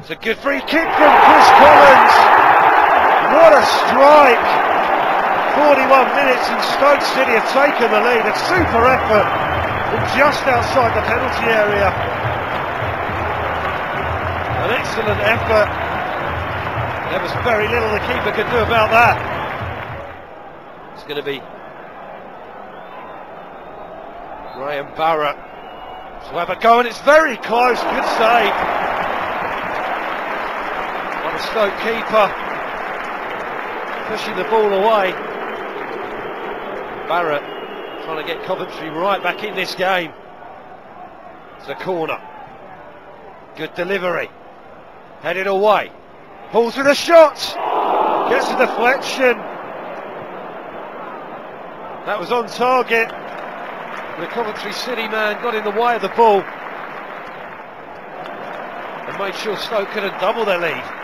It's a good free kick from Chris Collins. What a strike! 41 minutes and Stoke City have taken the lead. A super effort from just outside the penalty area. An excellent effort. There was very little the keeper could do about that. It's going to be Graham Barrett to have a go, and it's very close. Good save. On the Stoke keeper. Pushing the ball away. Barrett trying to get Coventry right back in this game. It's a corner. Good delivery. Headed away. Pulls with a shot. Gets a deflection. That was on target. The Coventry City man got in the way of the ball and made sure Stoke couldn't double their lead.